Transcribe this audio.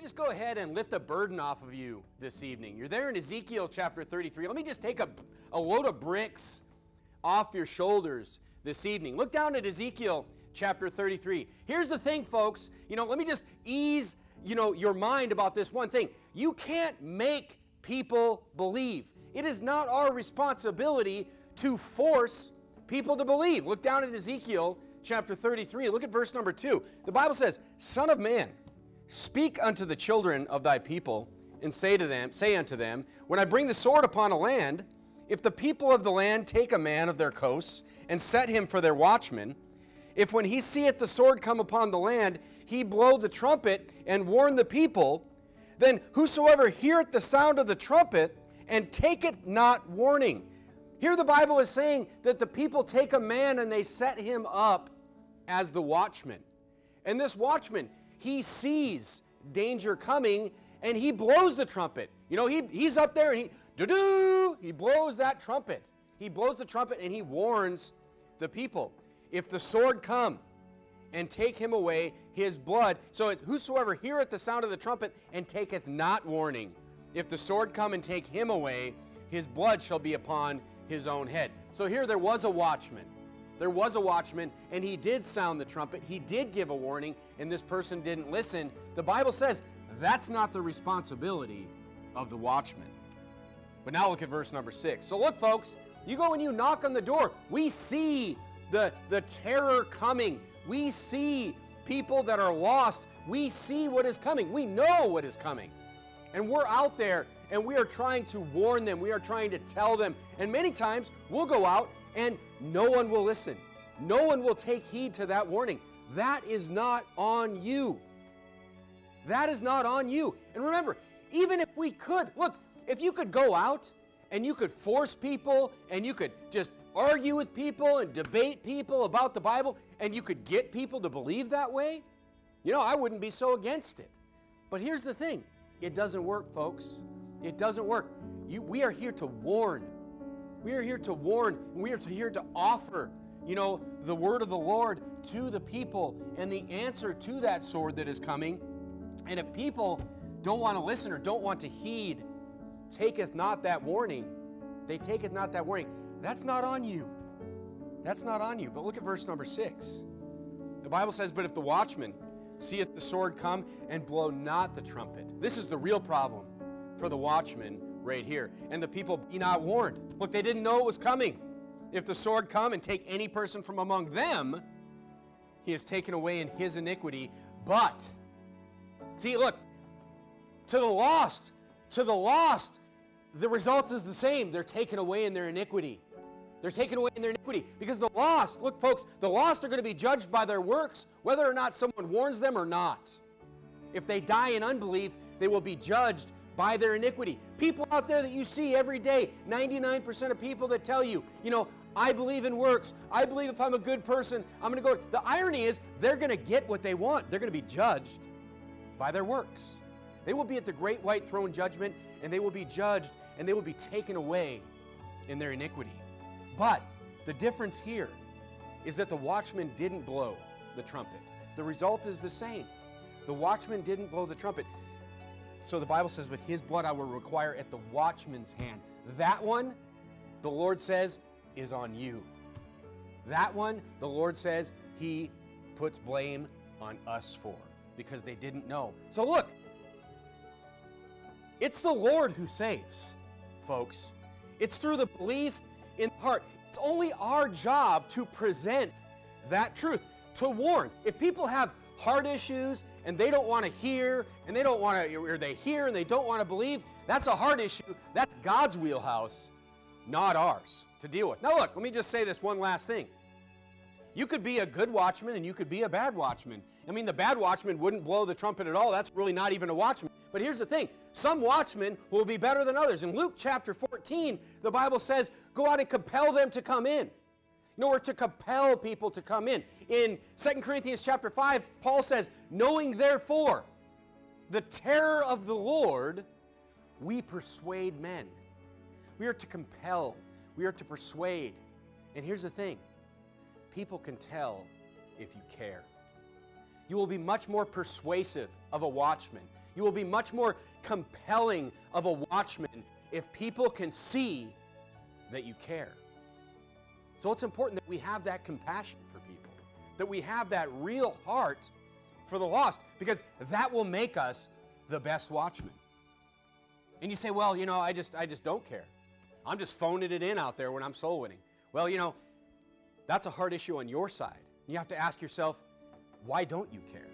me just go ahead and lift a burden off of you this evening. You're there in Ezekiel chapter 33. Let me just take a, a load of bricks off your shoulders this evening. Look down at Ezekiel chapter 33. Here's the thing, folks. You know, let me just ease, you know, your mind about this one thing. You can't make people believe. It is not our responsibility to force people to believe. Look down at Ezekiel chapter 33. Look at verse number 2. The Bible says, "Son of man, speak unto the children of thy people and say to them, say unto them, when I bring the sword upon a land, if the people of the land take a man of their coasts and set him for their watchman, if when he seeth the sword come upon the land, he blow the trumpet and warn the people, then whosoever heareth the sound of the trumpet and taketh not warning. Here the Bible is saying that the people take a man and they set him up as the watchman. And this watchman, he sees danger coming and he blows the trumpet. You know, he, he's up there and he, doo doo, he blows that trumpet. He blows the trumpet and he warns the people. If the sword come and take him away, his blood. So whosoever heareth the sound of the trumpet and taketh not warning, if the sword come and take him away, his blood shall be upon his own head. So here there was a watchman. There was a watchman, and he did sound the trumpet. He did give a warning, and this person didn't listen. The Bible says that's not the responsibility of the watchman. But now look at verse number six. So look, folks, you go and you knock on the door. We see the, the terror coming. We see people that are lost. We see what is coming. We know what is coming. And we're out there and we are trying to warn them. We are trying to tell them. And many times we'll go out and no one will listen. No one will take heed to that warning. That is not on you. That is not on you. And remember, even if we could, look, if you could go out and you could force people and you could just argue with people and debate people about the Bible and you could get people to believe that way, you know, I wouldn't be so against it. But here's the thing it doesn't work, folks. It doesn't work. You, we are here to warn. We are here to warn. We are here to offer, you know, the word of the Lord to the people and the answer to that sword that is coming. And if people don't want to listen or don't want to heed, taketh not that warning, they taketh not that warning. That's not on you. That's not on you. But look at verse number six. The Bible says, But if the watchman seeth the sword come and blow not the trumpet. This is the real problem for the watchman right here. And the people be not warned. Look, they didn't know it was coming. If the sword come and take any person from among them, he is taken away in his iniquity. But, see, look, to the lost, to the lost, the result is the same. They're taken away in their iniquity. They're taken away in their iniquity. Because the lost, look, folks, the lost are going to be judged by their works, whether or not someone warns them or not. If they die in unbelief, they will be judged by their iniquity. People out there that you see every day, 99% of people that tell you, you know, I believe in works. I believe if I'm a good person, I'm going to go. The irony is, they're going to get what they want. They're going to be judged by their works. They will be at the great white throne judgment, and they will be judged, and they will be taken away in their iniquity. But the difference here is that the watchman didn't blow the trumpet. The result is the same. The watchman didn't blow the trumpet. So the Bible says, But his blood I will require at the watchman's hand. That one, the Lord says, is on you. That one, the Lord says, he puts blame on us for because they didn't know. So look, it's the Lord who saves, folks. It's through the belief in heart. It's only our job to present that truth, to warn. If people have heart issues and they don't want to hear and they don't want to, or they hear and they don't want to believe, that's a hard issue. That's God's wheelhouse, not ours to deal with. Now, look, let me just say this one last thing. You could be a good watchman and you could be a bad watchman. I mean, the bad watchman wouldn't blow the trumpet at all. That's really not even a watchman. But here's the thing some watchmen will be better than others. In Luke chapter 14, the Bible says, go out and compel them to come in. Order to compel people to come in. In 2 Corinthians chapter 5, Paul says, knowing therefore the terror of the Lord, we persuade men. We are to compel, we are to persuade. And here's the thing people can tell if you care. You will be much more persuasive of a watchman You will be much more compelling of a watchman if people can see that you care. So it's important that we have that compassion for people, that we have that real heart for the lost, because that will make us the best watchmen. And you say, well, you know, I just, I just don't care. I'm just phoning it in out there when I'm soul winning. Well, you know, that's a hard issue on your side. You have to ask yourself, why don't you care?